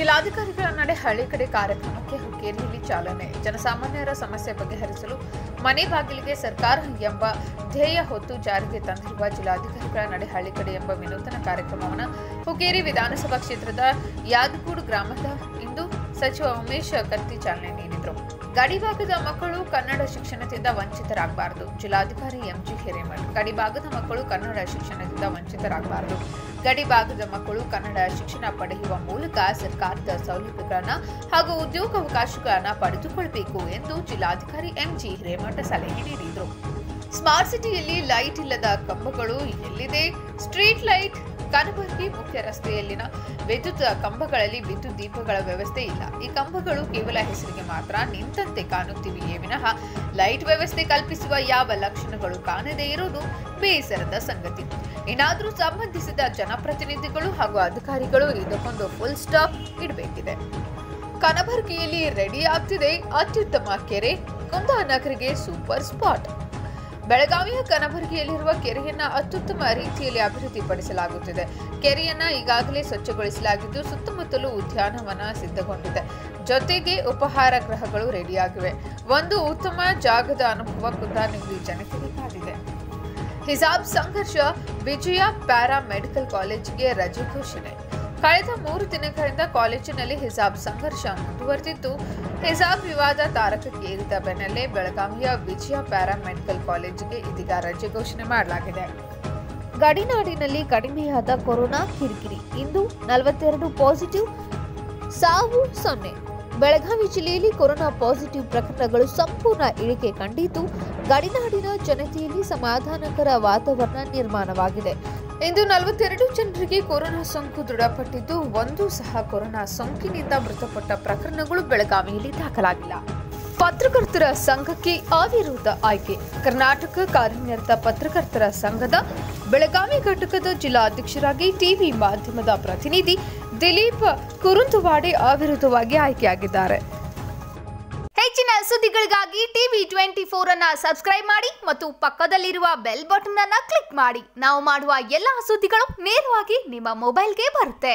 ಜಿಲ್ಲಾಧಿಕಾರಿಗಳ ನಡೆ ಹಳ್ಳಿ ಕಡೆ ಕಾರ್ಯಕ್ರಮಕ್ಕೆ ಹುಕ್ಕೇರಿಯಲ್ಲಿ ಚಾಲನೆ. ಜನಸಾಮಾನ್ಯರ ಸಮಸ್ಯೆ ಬಗೆಹರಿಸಲು ಮನೆ ಬಾಗಿಲಿಗೆ ಸರ್ಕಾರ ಎಂಬ ಧ್ಯೇಯ ಹೊತ್ತು ಜಾರಿಗೆ ತಂದಿರುವ ಜಿಲ್ಲಾಧಿಕಾರಿಗಳ ನಡೆ ಹಳ್ಳಿ ಕಡೆ ಎಂಬ ವಿನೂತನ ಕಾರ್ಯಕ್ರಮವನ್ನು ಹುಕ್ಕೇರಿ ವಿಧಾನಸಭಾ ಕ್ಷೇತ್ರದ ಯಾದಗೂಡು ಗ್ರಾಮದ ಇಂದು ಸಚಿವ ಉಮೇಶ್ ಕತ್ತಿ ಚಾಲನೆ ನೀಡಿದರು. ಗಡಿಭಾಗದ ಮಕ್ಕಳು ಕನ್ನಡ ಶಿಕ್ಷಣದಿಂದ ವಂಚಿತರಾಗಬಾರದು. ಜಿಲ್ಲಾಧಿಕಾರಿ ಎಂಜಿ ಹಿರೇಮಠ್ ಗಡಿಭಾಗದ ಮಕ್ಕಳು ಕನ್ನಡ ಶಿಕ್ಷಣದಿಂದ ವಂಚಿತರಾಗಬಾರದು. ಗಡಿಭಾಗದ ಮಕ್ಕಳು ಕನ್ನಡ ಶಿಕ್ಷಣ ಪಡೆಯುವ ಮೂಲಕ ಸರ್ಕಾರದ ಸೌಲಭ್ಯಗಳನ್ನು ಹಾಗೂ ಉದ್ಯೋಗಾವಕಾಶಗಳನ್ನು ಪಡೆದುಕೊಳ್ಳಬೇಕು ಎಂದು ಜಿಲ್ಲಾಧಿಕಾರಿ ಎಂಜಿ ಹಿರೇಮಠ ಸಲಹೆ ನೀಡಿದರು. ಸ್ಮಾರ್ಟ್ ಸಿಟಿಯಲ್ಲಿ ಲೈಟ್ ಇಲ್ಲದ ಕಂಬಗಳು ಎಲ್ಲಿದೆ ಸ್ಟ್ರೀಟ್ ಲೈಟ್ ಕನಬರ್ಗಿ ಮುಖ್ಯ ರಸ್ತೆಯಲ್ಲಿನ ವಿದ್ಯುತ್ ಕಂಬಗಳಲ್ಲಿ ವಿದ್ಯುತ್ ದೀಪಗಳ ವ್ಯವಸ್ಥೆ ಇಲ್ಲ. ಈ ಕಂಬಗಳು ಕೇವಲ ಹೆಸರಿಗೆ ಮಾತ್ರ ನಿಂತಂತೆ ಕಾಣುತ್ತಿವೆಯೇ ವಿನಃ ಲೈಟ್ ವ್ಯವಸ್ಥೆ ಕಲ್ಪಿಸುವ ಯಾವ ಲಕ್ಷಣಗಳು ಕಾಣದೇ ಇರುವುದು ಬೇಸರದ ಸಂಗತಿ. ಏನಾದರೂ ಸಂಬಂಧಿಸಿದ ಜನಪ್ರತಿನಿಧಿಗಳು ಹಾಗೂ ಅಧಿಕಾರಿಗಳು ಇದಕ್ಕೊಂದು ಫುಲ್ ಸ್ಟಾಪ್ ಇಡಬೇಕಿದೆ. ಕನಬರ್ಗಿಯಲ್ಲಿ ರೆಡಿ ಆಗ್ತಿದೆ ಅತ್ಯುತ್ತಮ ಕೆರೆ, ಕುಂದಾನಗರಿಗೆ ಸೂಪರ್ ಸ್ಪಾಟ್ ಬೆಳಗಾವಿಯ ಕನಬರ್ಗಿಯಲ್ಲಿರುವ ಕೆರೆಯನ್ನ ಅತ್ಯುತ್ತಮ ರೀತಿಯಲ್ಲಿ ಅಭಿವೃದ್ಧಿಪಡಿಸಲಾಗುತ್ತಿದೆ. ಕೆರೆಯನ್ನ ಈಗಾಗಲೇ ಸ್ವಚ್ಛಗೊಳಿಸಲಾಗಿದ್ದು ಸುತ್ತಮುತ್ತಲೂ ಉದ್ಯಾನವನ ಸಿದ್ಧಗೊಂಡಿದೆ. ಜೊತೆಗೆ ಉಪಹಾರ ಗೃಹಗಳು ರೆಡಿಯಾಗಿವೆ. ಒಂದು ಉತ್ತಮ ಜಾಗದ ಅನುಭವ ಕುಂದಾನಗರಿ ಜನತೆಗೆ ಕಾದಿದೆ ಹಿಜಾಬ್ ಸಂಘರ್ಷ, ವಿಜಯ ಪ್ಯಾರಾ ಮೆಡಿಕಲ್ ಕಾಲೇಜಿಗೆ ರಜೆ ಘೋಷಣೆ. ಕಳೆದ ಮೂರು ದಿನಗಳಿಂದ ಕಾಲೇಜಿನಲ್ಲಿ ಹಿಜಾಬ್ ಸಂಘರ್ಷ ಮುಂದುವರೆದಿದ್ದು, ಹಿಜಾಬ್ ವಿವಾದ ತಾರಕಕ್ಕೇರಿದ ಬೆನ್ನಲ್ಲೇ ಬೆಳಗಾವಿಯ ವಿಜಯ ಪ್ಯಾರಾ ಕಾಲೇಜಿಗೆ ಇದೀಗ ರಜೆ ಘೋಷಣೆ ಮಾಡಲಾಗಿದೆ. ಗಡಿನಾಡಿನಲ್ಲಿ ಕಡಿಮೆಯಾದ ಕೊರೋನಾ ಕಿರಿಕಿರಿ. ಇಂದು ನಲವತ್ತೆರಡು ಪಾಸಿಟಿವ್, ಸಾವು ಸೊನ್ನೆ. ಬೆಳಗಾವಿ ಜಿಲ್ಲೆಯಲ್ಲಿ ಕೊರೋನಾ ಪಾಸಿಟಿವ್ ಪ್ರಕರಣಗಳು ಸಂಪೂರ್ಣ ಇಳಿಕೆ ಕಂಡಿದ್ದು, ಗಡಿನಾಡಿನ ಜನತೆಯಲ್ಲಿ ಸಮಾಧಾನಕರ ವಾತಾವರಣ ನಿರ್ಮಾಣವಾಗಿದೆ. ಇಂದು ನಲವತ್ತೆರಡು ಜನರಿಗೆ ಕೊರೋನಾ ಸೋಂಕು ದೃಢಪಟ್ಟಿದ್ದು, ಒಂದು ಸಹ ಕೊರೋನಾ ಸೋಂಕಿನಿಂದ ಮೃತಪಟ್ಟ ಪ್ರಕರಣಗಳು ಬೆಳಗಾವಿಯಲ್ಲಿ ದಾಖಲಾಗಿಲ್ಲ. ಪತ್ರಕರ್ತರ ಸಂಘಕ್ಕೆ ಅವಿರೋಧ ಆಯ್ಕೆ. ಕರ್ನಾಟಕ ಕಾರ್ಯನಿರತ ಪತ್ರಕರ್ತರ ಸಂಘದ ಬೆಳಗಾವಿ ಘಟಕದ ಜಿಲ್ಲಾಧ್ಯಕ್ಷರಾಗಿ ಟಿವಿ ಮಾಧ್ಯಮದ ಪ್ರತಿನಿಧಿ ದಿಲೀಪ್ ಕುರುಂದುವಾಡೆ ಅವಿರೋಧವಾಗಿ ಆಯ್ಕೆಯಾಗಿದ್ದಾರೆ. ಸುದ್ದಿಗಳಿಗಾಗಿ ಟಿವಿ ಟ್ವೆಂಟಿ ಫೋರ್ ಅನ್ನ ಸಬ್ಸ್ಕ್ರೈಬ್ ಮಾಡಿ ಮತ್ತು ಪಕ್ಕದಲ್ಲಿರುವ ಬೆಲ್ ಬಟನ್ ಅನ್ನ ಕ್ಲಿಕ್ ಮಾಡಿ. ನಾವು ಮಾಡುವ ಎಲ್ಲಾ ಸುದ್ದಿಗಳು ನೇರವಾಗಿ ನಿಮ್ಮ ಮೊಬೈಲ್ಗೆ ಬರುತ್ತೆ.